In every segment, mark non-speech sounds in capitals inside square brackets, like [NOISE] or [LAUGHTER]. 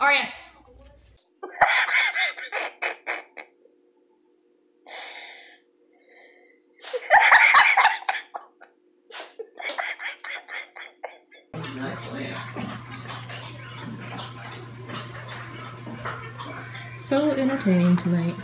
are you? So entertaining tonight.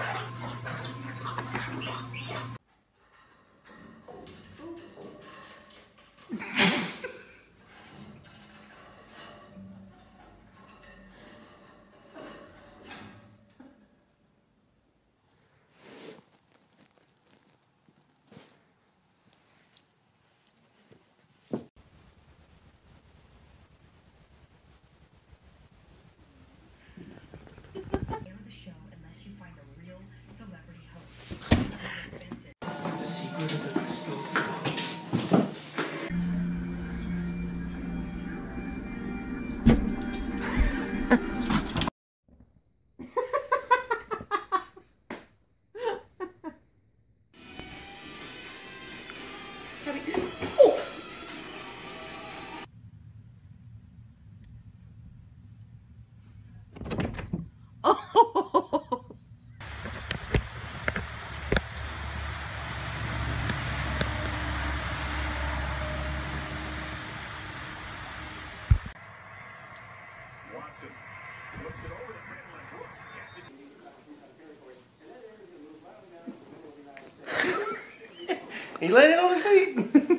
He landed on his feet. [LAUGHS]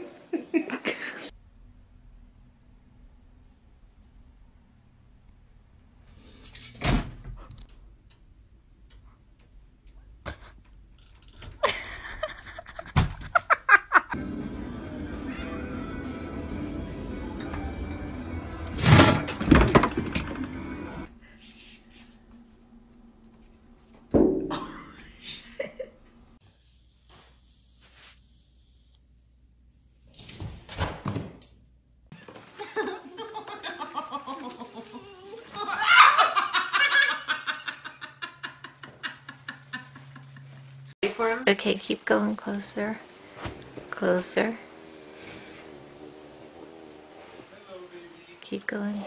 Okay, keep going closer. Closer. Keep going.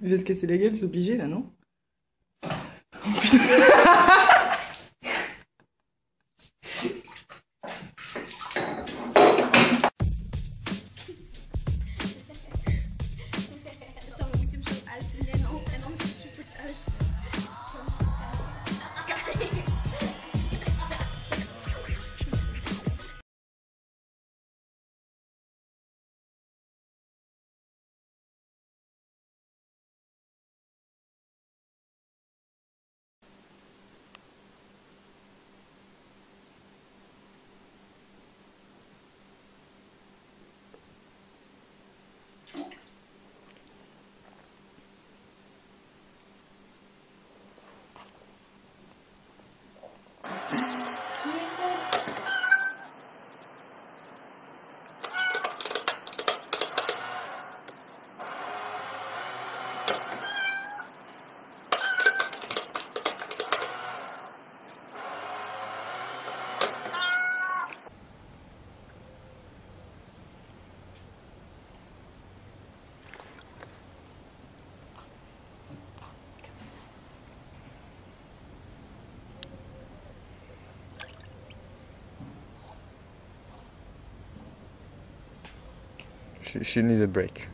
Vous êtes cassé la gueule, c'est obligé là, non? oh, [LAUGHS] putain. She, she needs a break.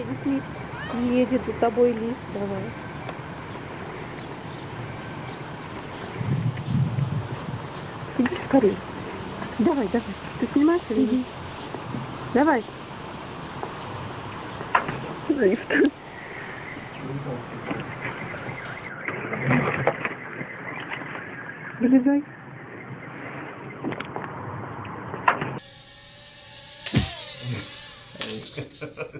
Едет лист. Едет за тобой лист. Давай. Иди скорее. Давай, давай. Ты снимаешь или нет? Давай. Лист. Вылезай. [LAUGHS]